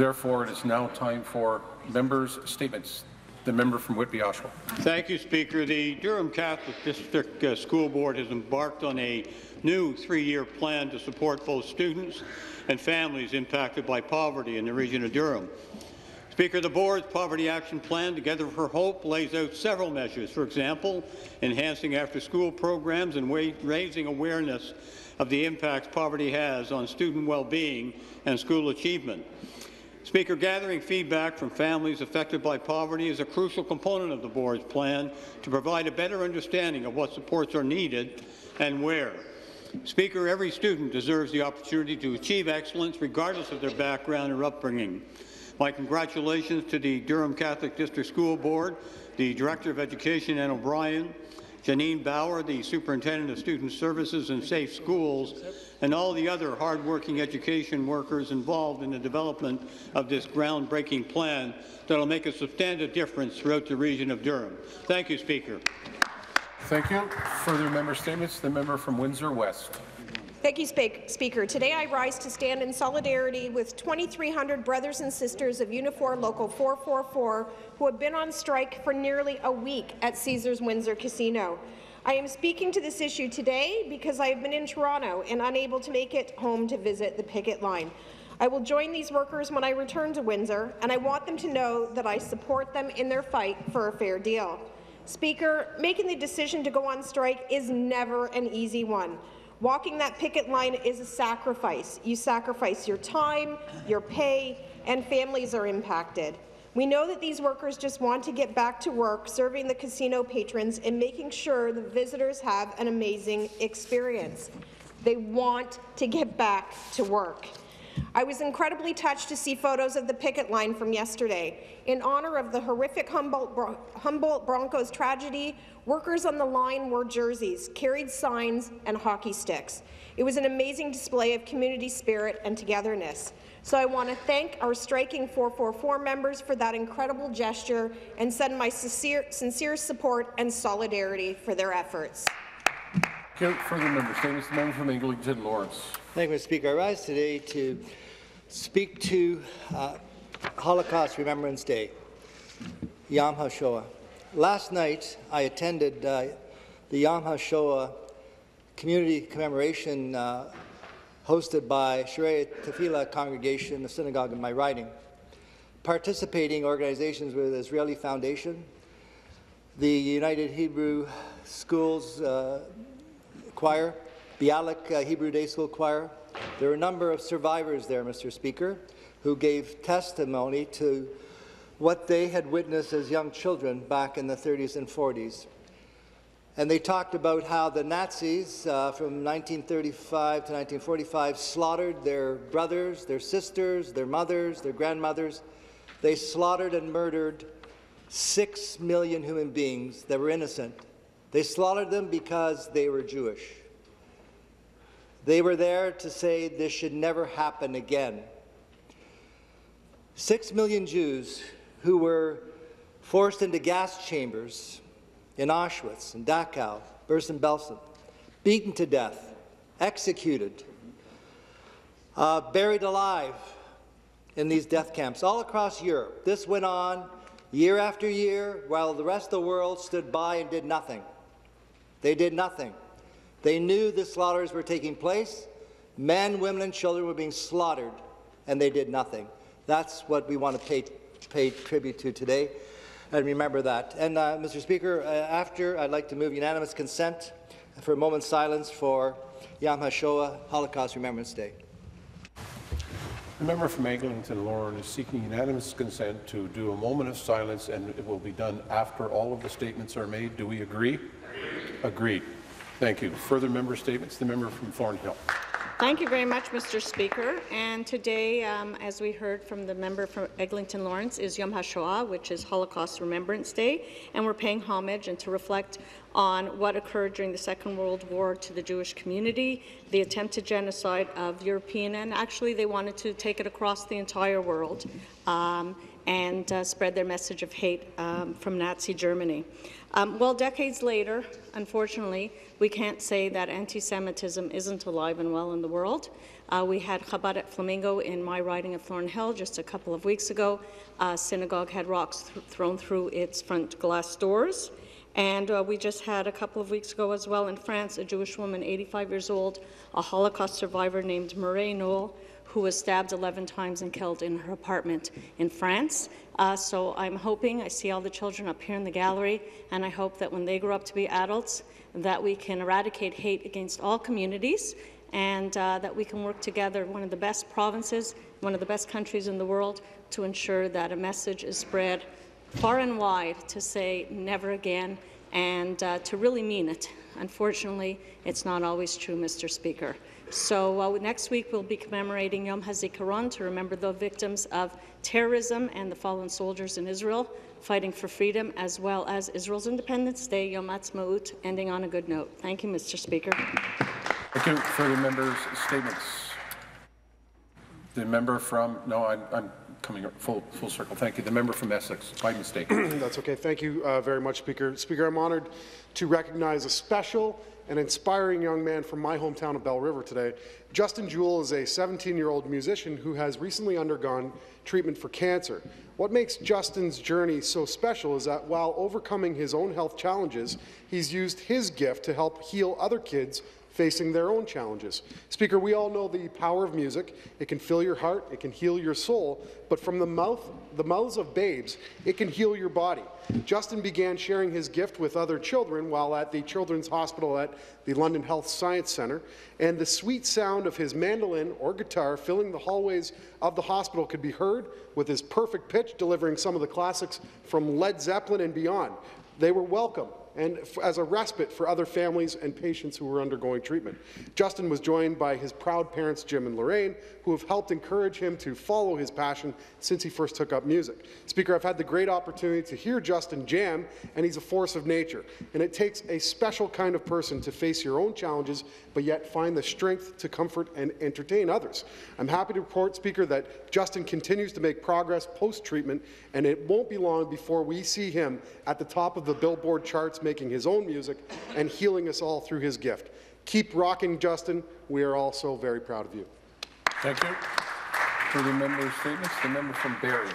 Therefore, it is now time for members' statements. The member from Whitby Oshawa. Thank you, Speaker. The Durham Catholic District uh, School Board has embarked on a new three-year plan to support both students and families impacted by poverty in the region of Durham. Speaker, the board's Poverty Action Plan, Together for Hope, lays out several measures. For example, enhancing after-school programs and raising awareness of the impacts poverty has on student well-being and school achievement. Speaker, gathering feedback from families affected by poverty is a crucial component of the board's plan to provide a better understanding of what supports are needed and where. Speaker, every student deserves the opportunity to achieve excellence regardless of their background or upbringing. My congratulations to the Durham Catholic District School Board, the Director of Education, Ann O'Brien, Janine Bauer, the Superintendent of Student Services and Safe Schools, and all the other hardworking education workers involved in the development of this groundbreaking plan that will make a substantive difference throughout the region of Durham. Thank you, Speaker. Thank you. Further member statements. The member from Windsor West. Thank you, Speaker. Today I rise to stand in solidarity with 2,300 brothers and sisters of Unifor Local 444 who have been on strike for nearly a week at Caesars Windsor Casino. I am speaking to this issue today because I have been in Toronto and unable to make it home to visit the picket line. I will join these workers when I return to Windsor, and I want them to know that I support them in their fight for a fair deal. Speaker, making the decision to go on strike is never an easy one. Walking that picket line is a sacrifice. You sacrifice your time, your pay, and families are impacted. We know that these workers just want to get back to work serving the casino patrons and making sure the visitors have an amazing experience. They want to get back to work. I was incredibly touched to see photos of the picket line from yesterday. In honour of the horrific Humboldt, Bron Humboldt Broncos tragedy, workers on the line wore jerseys, carried signs, and hockey sticks. It was an amazing display of community spirit and togetherness. So I want to thank our striking 444 members for that incredible gesture and send my sincere, sincere support and solidarity for their efforts. Further member statements. The member from Eglinton Lawrence. Thank you, Mr. Speaker. I rise today to speak to uh, Holocaust Remembrance Day, Yom HaShoah. Last night, I attended uh, the Yom HaShoah community commemoration uh, hosted by Shaarei Tefillah congregation, the synagogue in my riding. Participating organizations were the Azrieli Foundation, the United Hebrew Schools uh, Choir, Bialik uh, Hebrew Day School Choir. There are a number of survivors there, Mr. Speaker, who gave testimony to what they had witnessed as young children back in the 30s and 40s. And they talked about how the Nazis uh, from 1935 to 1945 slaughtered their brothers, their sisters, their mothers, their grandmothers. They slaughtered and murdered six million human beings that were innocent they slaughtered them because they were Jewish. They were there to say this should never happen again. Six million Jews who were forced into gas chambers in Auschwitz and Dachau, Bergen-Belsen, beaten to death, executed, uh, buried alive in these death camps all across Europe. This went on year after year while the rest of the world stood by and did nothing. They did nothing. They knew the slaughters were taking place. Men, women, and children were being slaughtered, and they did nothing. That's what we want to pay, pay tribute to today, and remember that. And, uh, Mr. Speaker, uh, after, I'd like to move unanimous consent for a moment's silence for Yom HaShoah Holocaust Remembrance Day. The member from Eglinton Lawrence is seeking unanimous consent to do a moment of silence, and it will be done after all of the statements are made. Do we agree? Agreed. Thank you. Further member statements? The member from Thornhill. Thank you very much, Mr. Speaker. And today, um, as we heard from the member from Eglinton Lawrence, is Yom HaShoah, which is Holocaust Remembrance Day, and we're paying homage and to reflect on what occurred during the Second World War to the Jewish community, the attempted genocide of European, and actually they wanted to take it across the entire world. Um, and uh, spread their message of hate um, from Nazi Germany. Um, well, decades later, unfortunately, we can't say that anti-Semitism isn't alive and well in the world. Uh, we had Chabad at Flamingo in my riding of Thornhill just a couple of weeks ago. Uh, synagogue had rocks th thrown through its front glass doors. And uh, we just had a couple of weeks ago as well in France, a Jewish woman, 85 years old, a Holocaust survivor named Mireille Knoll, who was stabbed 11 times and killed in her apartment in France. Uh, so I'm hoping, I see all the children up here in the gallery, and I hope that when they grow up to be adults, that we can eradicate hate against all communities and uh, that we can work together, one of the best provinces, one of the best countries in the world, to ensure that a message is spread far and wide to say never again and uh, to really mean it. Unfortunately, it's not always true, Mr. Speaker. So uh, next week we'll be commemorating Yom HaZikaron to remember the victims of terrorism and the fallen soldiers in Israel fighting for freedom, as well as Israel's Independence Day, Yom Ha'atzmaut, ending on a good note. Thank you, Mr. Speaker. Thank you. Further members' statements? The member from, no, I'm, I'm coming full, full circle. Thank you. The member from Essex, by mistake. That's okay. Thank you uh, very much, Speaker. Speaker, I'm honored to recognize a special and inspiring young man from my hometown of Belle River today. Justin Jewell is a 17-year-old musician who has recently undergone treatment for cancer. What makes Justin's journey so special is that while overcoming his own health challenges, he's used his gift to help heal other kids facing their own challenges. Speaker, we all know the power of music. It can fill your heart, it can heal your soul, but from the mouth, the mouths of babes, it can heal your body. Justin began sharing his gift with other children while at the Children's Hospital at the London Health Science Centre, and the sweet sound of his mandolin or guitar filling the hallways of the hospital could be heard with his perfect pitch delivering some of the classics from Led Zeppelin and beyond. They were welcome and as a respite for other families and patients who were undergoing treatment. Justin was joined by his proud parents, Jim and Lorraine, who have helped encourage him to follow his passion since he first took up music. Speaker, I've had the great opportunity to hear Justin jam, and he's a force of nature. And it takes a special kind of person to face your own challenges, but yet find the strength to comfort and entertain others. I'm happy to report, Speaker, that Justin continues to make progress post-treatment, and it won't be long before we see him at the top of the Billboard charts making his own music and healing us all through his gift. Keep rocking, Justin. We are all so very proud of you. Thank you. For the member statements? The member from Barrie.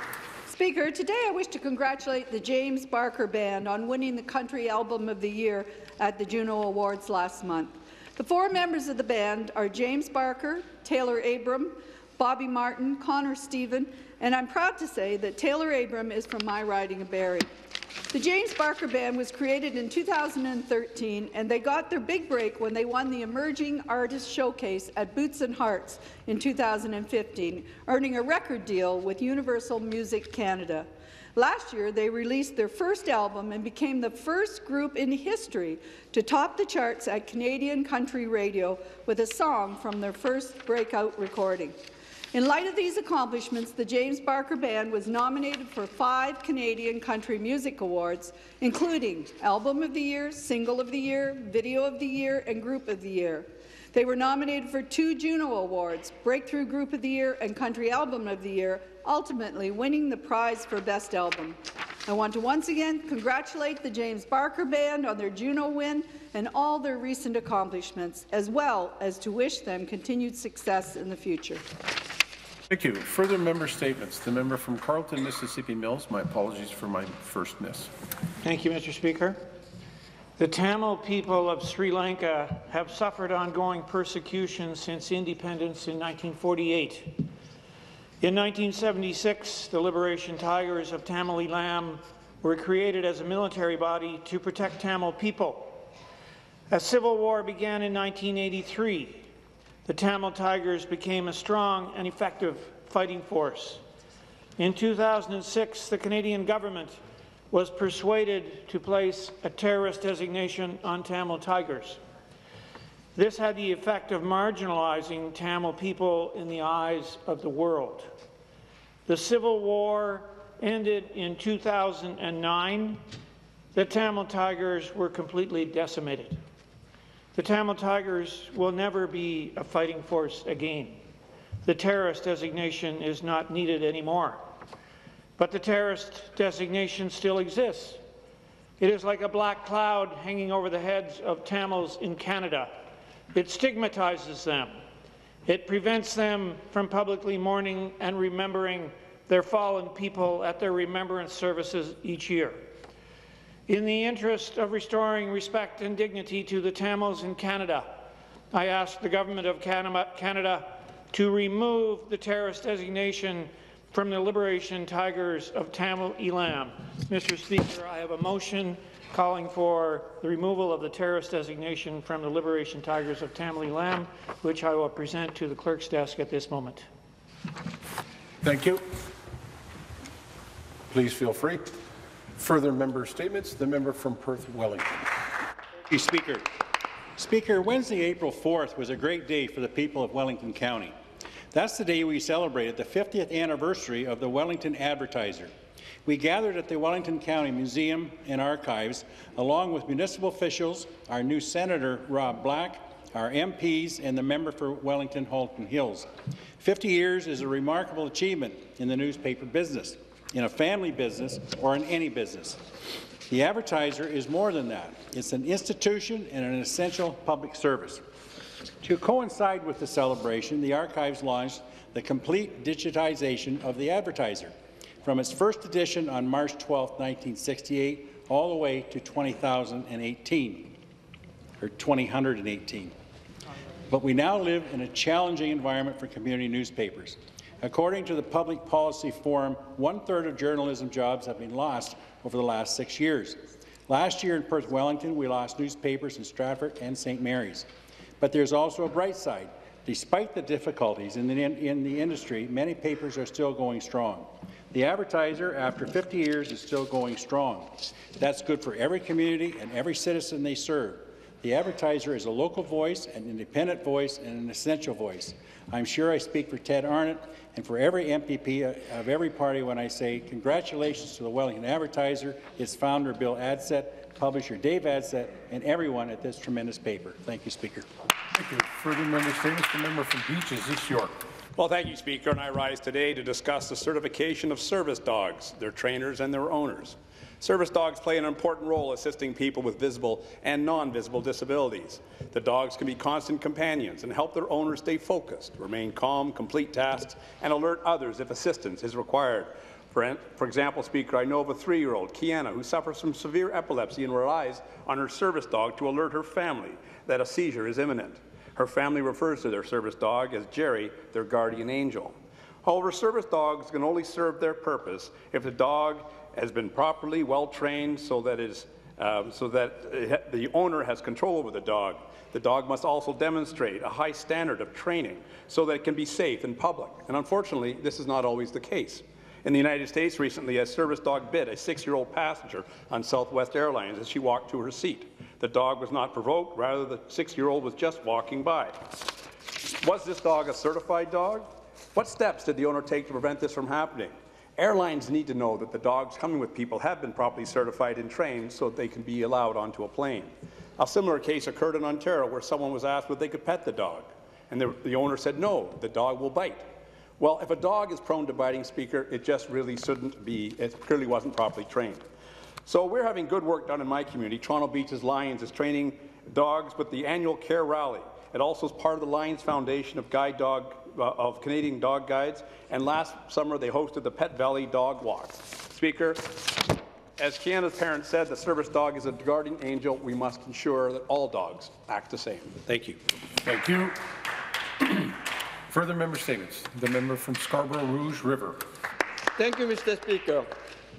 Speaker, today I wish to congratulate the James Barker Band on winning the Country Album of the Year at the Juno Awards last month. The four members of the band are James Barker, Taylor Abram, Bobby Martin, Connor Stephen, and I'm proud to say that Taylor Abram is from my riding of Barrie. The James Barker Band was created in 2013, and they got their big break when they won the Emerging Artist Showcase at Boots and Hearts in 2015, earning a record deal with Universal Music Canada. Last year, they released their first album and became the first group in history to top the charts at Canadian country radio with a song from their first breakout recording. In light of these accomplishments, the James Barker Band was nominated for five Canadian Country Music Awards, including Album of the Year, Single of the Year, Video of the Year, and Group of the Year. They were nominated for two Juno Awards, Breakthrough Group of the Year and Country Album of the Year, ultimately winning the prize for Best Album. I want to once again congratulate the James Barker Band on their Juno win and all their recent accomplishments, as well as to wish them continued success in the future. Thank you. Further member statements. The member from Carleton, Mississippi Mills. My apologies for my first miss. Thank you, Mr. Speaker. The Tamil people of Sri Lanka have suffered ongoing persecution since independence in 1948. In 1976, the Liberation Tigers of Tamil Eelam were created as a military body to protect Tamil people. A civil war began in 1983 the Tamil Tigers became a strong and effective fighting force. In 2006, the Canadian government was persuaded to place a terrorist designation on Tamil Tigers. This had the effect of marginalizing Tamil people in the eyes of the world. The Civil War ended in 2009. The Tamil Tigers were completely decimated. The Tamil Tigers will never be a fighting force again. The terrorist designation is not needed anymore. but the terrorist designation still exists. It is like a black cloud hanging over the heads of Tamils in Canada. It stigmatizes them. It prevents them from publicly mourning and remembering their fallen people at their remembrance services each year. In the interest of restoring respect and dignity to the Tamils in Canada, I ask the Government of Canada to remove the terrorist designation from the Liberation Tigers of Tamil Eelam. Mr. Speaker, I have a motion calling for the removal of the terrorist designation from the Liberation Tigers of Tamil Eelam, which I will present to the clerk's desk at this moment. Thank you. Please feel free. Further member statements. The member from Perth Wellington. Thank you, Speaker. Speaker, Wednesday, April 4th was a great day for the people of Wellington County. That's the day we celebrated the 50th anniversary of the Wellington Advertiser. We gathered at the Wellington County Museum and Archives, along with municipal officials, our new Senator Rob Black, our MPs, and the member for Wellington Halton Hills. 50 years is a remarkable achievement in the newspaper business, in a family business, or in any business. The advertiser is more than that. It's an institution and an essential public service. To coincide with the celebration, the Archives launched the complete digitization of the advertiser, from its first edition on March 12, 1968, all the way to 2018, or 2018. But we now live in a challenging environment for community newspapers. According to the Public Policy Forum, one-third of journalism jobs have been lost over the last six years. Last year in Perth Wellington, we lost newspapers in Stratford and St. Mary's. But there's also a bright side. Despite the difficulties in the, in, in the industry, many papers are still going strong. The advertiser, after 50 years, is still going strong. That's good for every community and every citizen they serve. The advertiser is a local voice, an independent voice, and an essential voice. I'm sure I speak for Ted Arnott and for every MPP of every party when I say congratulations to the Wellington Advertiser, its founder, Bill Adsett, publisher Dave Adsett, and everyone at this tremendous paper. Thank you, Speaker. Thank you. Further member statements. The member from Beaches, East York. Well, thank you, Speaker, and I rise today to discuss the certification of service dogs, their trainers and their owners. Service dogs play an important role assisting people with visible and non-visible disabilities. The dogs can be constant companions and help their owners stay focused, remain calm, complete tasks, and alert others if assistance is required. For, example, Speaker, I know of a three-year-old, Kiana, who suffers from severe epilepsy and relies on her service dog to alert her family that a seizure is imminent. Her family refers to their service dog as Jerry, their guardian angel. However, service dogs can only serve their purpose if the dog has been properly well trained so that, is, um, so that the owner has control over the dog. The dog must also demonstrate a high standard of training so that it can be safe in public. And unfortunately, this is not always the case. In the United States recently, a service dog bit a six-year-old passenger on Southwest Airlines as she walked to her seat. The dog was not provoked, rather the six-year-old was just walking by. Was this dog a certified dog? What steps did the owner take to prevent this from happening? Airlines need to know that the dogs coming with people have been properly certified and trained so that they can be allowed onto a plane. A similar case occurred in Ontario where someone was asked whether they could pet the dog, and the, the owner said no, the dog will bite. Well, if a dog is prone to biting, Speaker, it just really shouldn't be. It clearly wasn't properly trained. So we're having good work done in my community. Toronto Beaches Lions is training dogs with the annual Care Rally. It also is part of the Lions Foundation of Guide Dog of Canadian Dog Guides, and last summer they hosted the Pet Valu Dog Walk. Speaker, as Kiana's parents said, the service dog is a guardian angel. We must ensure that all dogs act the same. Thank you. Thank you. Further member statements. The member from Scarborough Rouge River. Thank you, Mr. Speaker.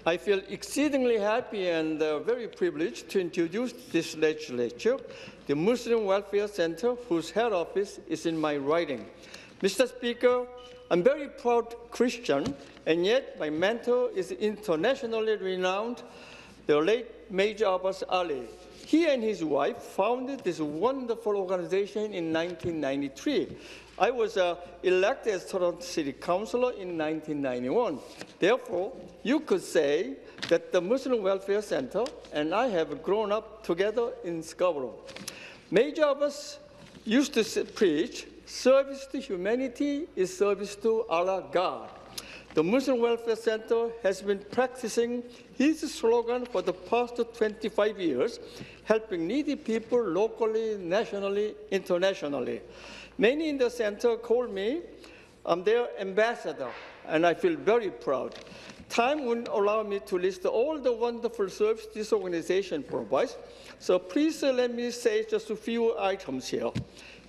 I feel exceedingly happy and uh, very privileged to introduce this legislature, the Muslim Welfare Center, whose head office is in my riding. Mr. Speaker, I'm a very proud Christian, and yet my mentor is internationally renowned, the late Major Abbas Ali. He and his wife founded this wonderful organization in 1993. I was uh, elected as Toronto City Councillor in 1991. Therefore, you could say that the Muslim Welfare Center and I have grown up together in Scarborough. Major Abbas used to preach Service to humanity is service to Allah God. The Muslim Welfare Center has been practicing his slogan for the past 25 years, helping needy people locally, nationally, internationally. Many in the center call me I'm their ambassador, and I feel very proud. Time wouldn't allow me to list all the wonderful service this organization provides, so please uh, let me say just a few items here.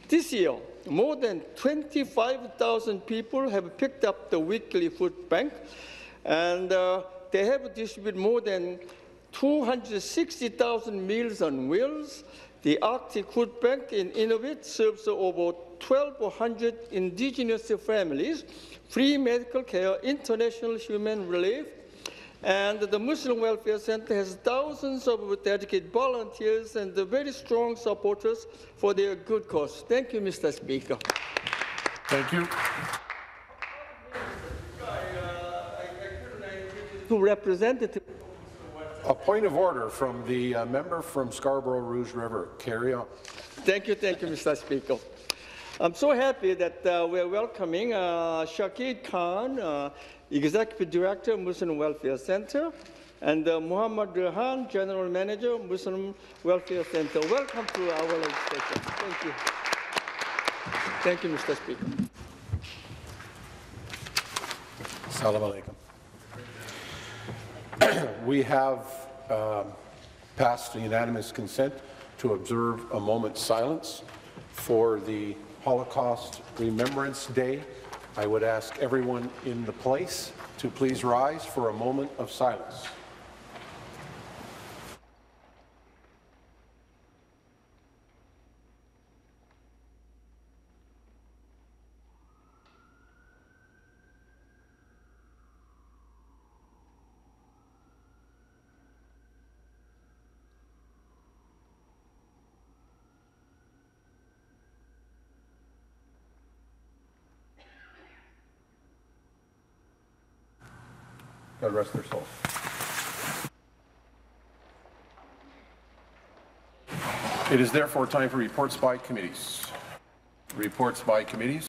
This year, more than 25,000 people have picked up the weekly food bank, and uh, they have distributed more than 260,000 meals on wheels. The Arctic Food Bank in Inuit serves over 1,200 indigenous families, free medical care, international human relief, and the Muslim Welfare Center has thousands of dedicated volunteers and very strong supporters for their good cause. Thank you, Mr. Speaker. Thank you. To Representative. A point of order from the uh, member from Scarborough Rouge River. Carry on. Thank you, thank you, Mr. Speaker. I'm so happy that uh, we're welcoming uh, Shakid Khan, uh, Executive Director, Muslim Welfare Center, and uh, Muhammad Rehan, General Manager, Muslim Welfare Center. Welcome to our legislature. Thank you. Thank you, Mr. Speaker. Salam alaikum. We have um, passed unanimous consent to observe a moment's silence for the Holocaust Remembrance Day. I would ask everyone in the place to please rise for a moment of silence. God rest their soul. It is therefore time for reports by committees. Reports by committees.